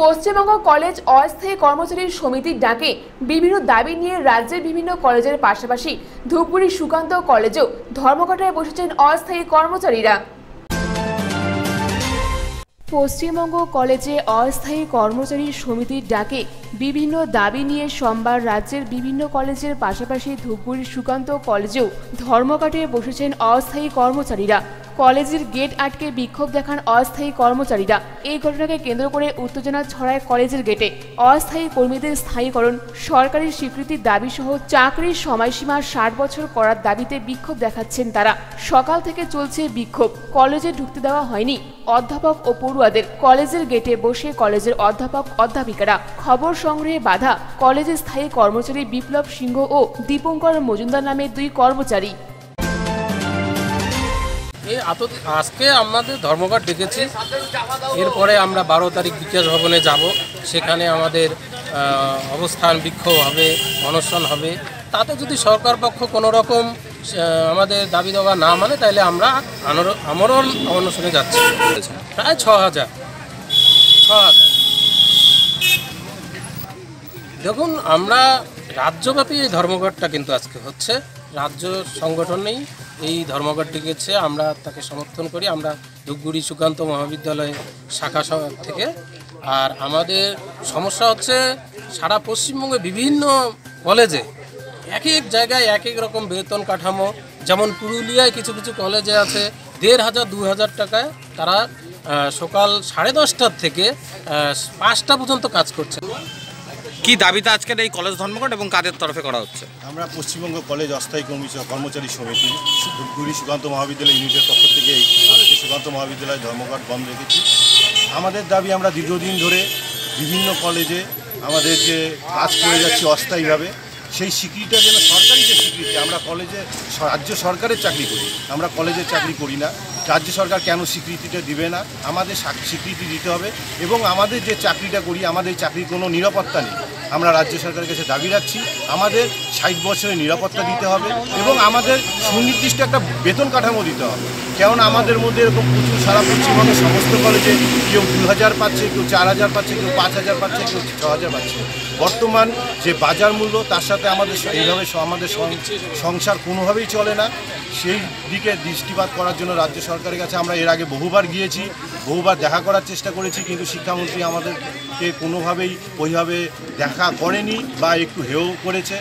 Paschimbanga college অস্থায়ী কর্মচারী সমিতির ডাকে বিভিন্ন দাবি নিয়ে রাজ্যের বিভিন্ন কলেজের পাশাপাশি ধূপগুড়ি সুকান্ত কলেজেও ধর্মঘটায় বসেছেন অস্থায়ী কর্মচারীরা। পশ্চিমবঙ্গ কলেজে অস্থায়ী কর্মচারী সমিতির ডাকে বিভিন্ন দাবি নিয়ে সোমবার রাজ্যের বিভিন্ন কলেজের পাশাপাশি ধূপগুড়ির সুকান্ত কলেজেও ধর্মঘটে বসেছেন অস্থায়ী কর্মচারীরা। কলেজের গেট আটকে বিক্ষোভ দেখান অস্থায়ী কর্মচারীরা। এই ঘটনাকে কেন্দ্র করে উত্তেজনা ছড়ায় কলেজের গেটে। অস্থায়ী কর্মীদের স্থায়ীকরণ, সরকারি স্বীকৃতির দাবি সহ চাকরির সময়সীমা ষাট বছর করার দাবিতে বিক্ষোভ দেখাচ্ছেন তারা। সকাল থেকে চলছে বিক্ষোভ। কলেজে ঢুকতে দেওয়া হয়নি। অধ্যাপক ও পড়ুয়াদের কলেজের গেটে বসে কলেজের অধ্যাপক, অধ্যাপিকারা। খবর সংগ্রহে বাধা। কলেজের স্থায়ী কর্মচারী বিপ্লব সিংহ ও দীপঙ্কর মজুমদার নামে দুই কর্মচারী। এই আজকে আমাদের ধর্মঘট ডেকেছি। এরপরে আমরা বারো তারিখ বিকাশ ভবনে যাব। সেখানে আমাদের অবস্থান, বিক্ষোভ হবে, অনশন হবে। তাতে যদি সরকার পক্ষ কোনো রকম আমাদের দাবি দেওয়া না মানে তাহলে আমরা আমরণ অনশনে যাচ্ছি। প্রায় ছ হাজার। ছ হাজার। দেখুন, আমরা রাজ্যব্যাপী এই ধর্মঘটটা কিন্তু আজকে হচ্ছে। রাজ্য সংগঠনেই এই ধর্মঘট ডেকেছে আমরা তাকে সমর্থন করি। আমরা ধূপগুড়ি সুকান্ত মহাবিদ্যালয় শাখা থেকে। আর আমাদের সমস্যা হচ্ছে সারা পশ্চিমবঙ্গে বিভিন্ন কলেজে এক এক জায়গায় এক এক রকম বেতন কাঠামো। যেমন পুরুলিয়ায় কিছু কিছু কলেজে আছে, দেড় হাজার, দু হাজার টাকায় তারা সকাল সাড়ে দশটার থেকে পাঁচটা পর্যন্ত কাজ করছে। কি দাবিতে আজকের এই কলেজ ধর্মঘট এবং কাদের তরফে করা হচ্ছে? আমরা পশ্চিমবঙ্গ কলেজ অস্থায়ী কর্মী কর্মচারী সমিতি ধূপগুড়ি সুকান্ত মহাবিদ্যালয় ইউনিটের পক্ষ থেকে এই সুকান্ত মহাবিদ্যালয় ধর্মঘট বন্ধ রেখেছি। আমাদের দাবি আমরা দীর্ঘদিন ধরে বিভিন্ন কলেজে আমাদের যে কাজ করে যাচ্ছি অস্থায়ীভাবে, সেই স্বীকৃতিটা যেন সরকারি যে স্বীকৃতি, আমরা কলেজে, রাজ্য সরকারের চাকরি করি, আমরা কলেজের চাকরি করি না। রাজ্য সরকার কেন স্বীকৃতিটা দিবে না? আমাদের স্বীকৃতি দিতে হবে এবং আমাদের যে চাকরিটা করি, আমাদের চাকরির কোনো নিরাপত্তা নেই। আমরা রাজ্য সরকারের কাছে দাবি রাখছি, আমাদের ষাট বছরের নিরাপত্তা দিতে হবে এবং আমাদের সুনির্দিষ্ট একটা বেতন কাঠামো দিতে হবে। কেননা আমাদের মধ্যে এরকম প্রচুর সারা পশ্চিমবঙ্গের সমস্ত কলেজে কেউ দু হাজার পাচ্ছে, কেউ চার হাজার পাচ্ছে, কেউ পাঁচ হাজার পাচ্ছে, কেউ ছ হাজার পাচ্ছে। বর্তমান যে বাজার মূল্য, তার সাথে আমাদের এইভাবে আমাদের সংসার কোনোভাবেই চলে না। সেই দিকে দৃষ্টিপাত করার জন্য রাজ্য সরকারের কাছে আমরা এর আগে বহুবার গিয়েছি, বহুবার দেখা করার চেষ্টা করেছি, কিন্তু শিক্ষামন্ত্রী আমাদেরকে কোনোভাবেই ওইভাবে দেখা করেনি বা একটু হেও করেছে।